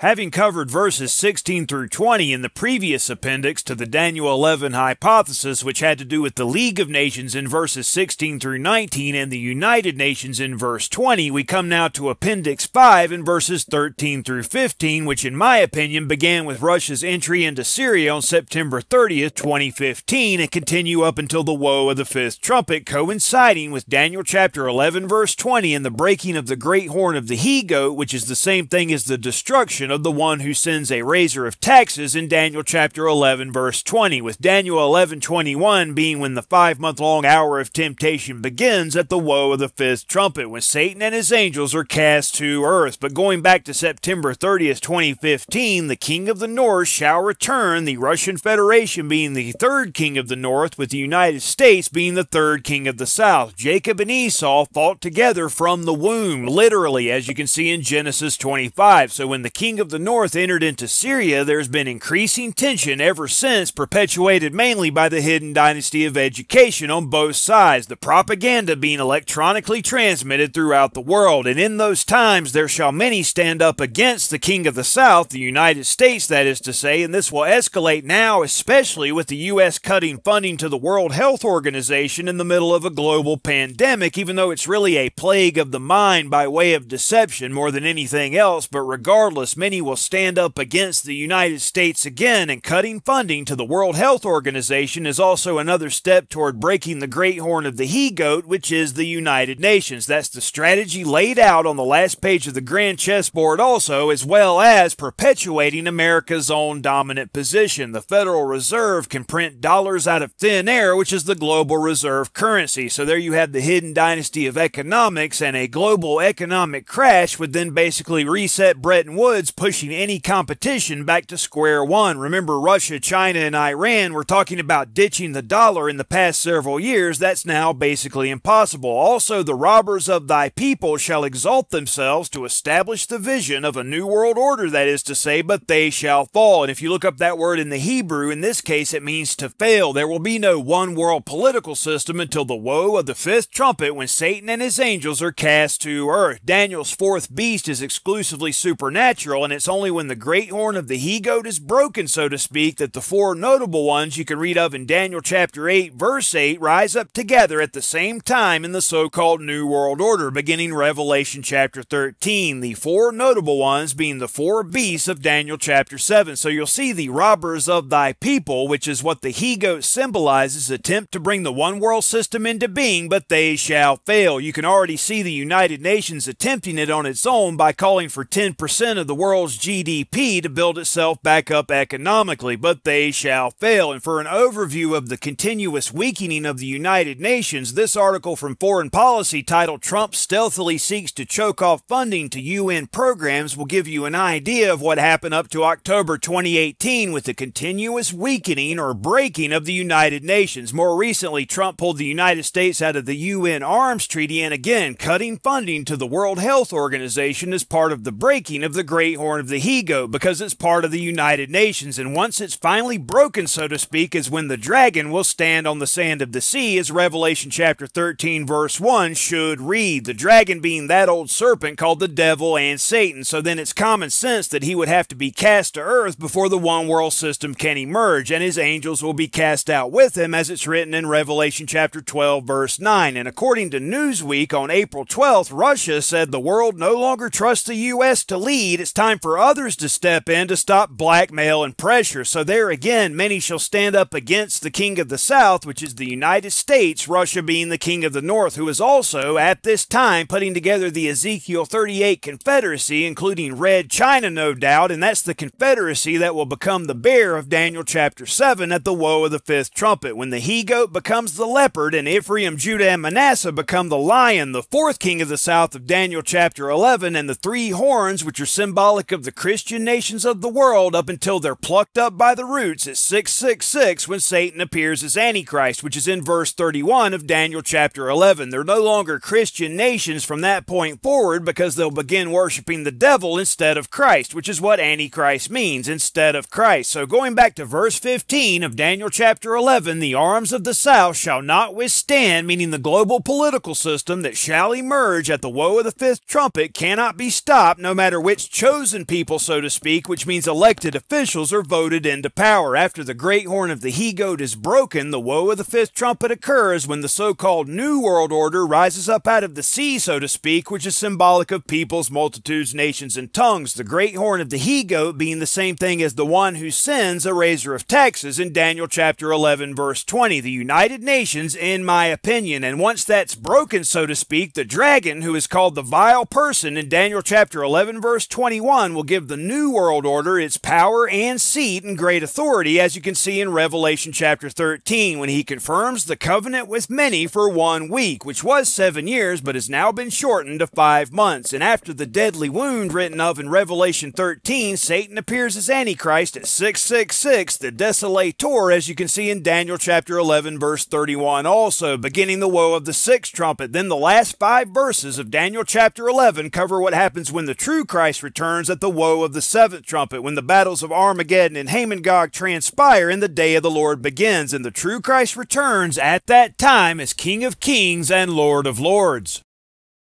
Having covered verses 16 through 20 in the previous appendix to the Daniel 11 hypothesis, which had to do with the League of Nations in verses 16 through 19 and the United Nations in verse 20, we come now to Appendix 5 in verses 13 through 15, which in my opinion began with Russia's entry into Syria on September 30th, 2015, and continue up until the woe of the fifth trumpet, coinciding with Daniel chapter 11, verse 20, and the breaking of the great horn of the he goat, which is the same thing as the destruction of the one who sends a raiser of taxes in Daniel chapter 11 verse 20, with Daniel 11:21 being when the 5-month-long hour of temptation begins at the woe of the fifth trumpet when Satan and his angels are cast to earth. But going back to September 30th, 2015, the king of the north shall return, the Russian Federation being the third king of the north with the United States being the third king of the south. Jacob and Esau fought together from the womb, literally as you can see in Genesis 25. So when the king of the north entered into Syria, there's been increasing tension ever since, perpetuated mainly by the hidden dynasty of education on both sides, the propaganda being electronically transmitted throughout the world. And in those times, there shall many stand up against the king of the south, the United States, that is to say, and this will escalate now, especially with the U.S. cutting funding to the World Health Organization in the middle of a global pandemic, even though it's really a plague of the mind by way of deception more than anything else. But regardless, many Will stand up against the United States again, and cutting funding to the World Health Organization is also another step toward breaking the great horn of the he goat, which is the United Nations. That's the strategy laid out on the last page of the grand chessboard, also, as well as perpetuating America's own dominant position. The Federal Reserve can print dollars out of thin air, which is the global reserve currency. So there you have the hidden dynasty of economics, and a global economic crash would then basically reset Bretton Woods pushing any competition back to square one. Remember, Russia, China, and Iran were talking about ditching the dollar in the past several years. That's now basically impossible. Also, the robbers of thy people shall exalt themselves to establish the vision of a new world order, that is to say, but they shall fall. And if you look up that word in the Hebrew, in this case, it means to fail. There will be no one world political system until the woe of the fifth trumpet when Satan and his angels are cast to earth. Daniel's fourth beast is exclusively supernatural and it's only when the great horn of the he goat is broken, so to speak, that the four notable ones you can read of in Daniel chapter 8, verse 8, rise up together at the same time in the so called New World Order, beginning Revelation chapter 13. The four notable ones being the four beasts of Daniel chapter 7. So you'll see the robbers of thy people, which is what the he goat symbolizes, attempt to bring the one world system into being, but they shall fail. You can already see the United Nations attempting it on its own by calling for 10% of the world world's GDP to build itself back up economically, but they shall fail. And for an overview of the continuous weakening of the United Nations, this article from Foreign Policy titled Trump Stealthily Seeks to Choke Off Funding to UN Programs will give you an idea of what happened up to October 2018 with the continuous weakening or breaking of the United Nations. More recently, Trump pulled the United States out of the UN Arms Treaty and again cutting funding to the World Health Organization as part of the breaking of the Great Horn of the he goat because it's part of the United Nations. And once it's finally broken, so to speak, is when the dragon will stand on the sand of the sea, as Revelation chapter 13, verse 1 should read. The dragon being that old serpent called the devil and Satan. So then it's common sense that he would have to be cast to earth before the one world system can emerge, and his angels will be cast out with him, as it's written in Revelation chapter 12, verse 9. And according to Newsweek on April 12th, Russia said the world no longer trusts the U.S. to lead. It's time time for others to step in to stop blackmail and pressure. So, there again, many shall stand up against the king of the south, which is the United States, Russia being the king of the north, who is also, at this time, putting together the Ezekiel 38 Confederacy, including Red China, no doubt, and that's the Confederacy that will become the bear of Daniel chapter 7 at the woe of the fifth trumpet. When the he goat becomes the leopard, and Ephraim, Judah, and Manasseh become the lion, the fourth king of the south of Daniel chapter 11, and the three horns, which are symbolic symbolic of the Christian nations of the world up until they're plucked up by the roots at 666 when Satan appears as Antichrist, which is in verse 31 of Daniel chapter 11. They're no longer Christian nations from that point forward because they'll begin worshiping the devil instead of Christ, which is what Antichrist means, instead of Christ. So going back to verse 15 of Daniel chapter 11, the arms of the south shall not withstand, meaning the global political system that shall emerge at the woe of the fifth trumpet cannot be stopped no matter which chosen chosen people, so to speak, which means elected officials are voted into power. After the great horn of the he goat is broken, the woe of the fifth trumpet occurs when the so called New World Order rises up out of the sea, so to speak, which is symbolic of peoples, multitudes, nations, and tongues. The great horn of the he goat being the same thing as the one who sends a raiser of taxes in Daniel chapter 11, verse 20. The United Nations, in my opinion, and once that's broken, so to speak, the dragon, who is called the vile person in Daniel chapter 11, verse 21, will give the New World Order its power and seat and great authority, as you can see in Revelation chapter 13, when he confirms the covenant with many for one week, which was seven years, but has now been shortened to five months. And after the deadly wound written of in Revelation 13, Satan appears as Antichrist at 666, the desolator, as you can see in Daniel chapter 11, verse 31 also, beginning the woe of the sixth trumpet. Then the last five verses of Daniel chapter 11 cover what happens when the true Christ returns at the woe of the seventh trumpet, when the battles of Armageddon and Hamon-Gog transpire and the day of the Lord begins, and the true Christ returns at that time as King of kings and Lord of lords.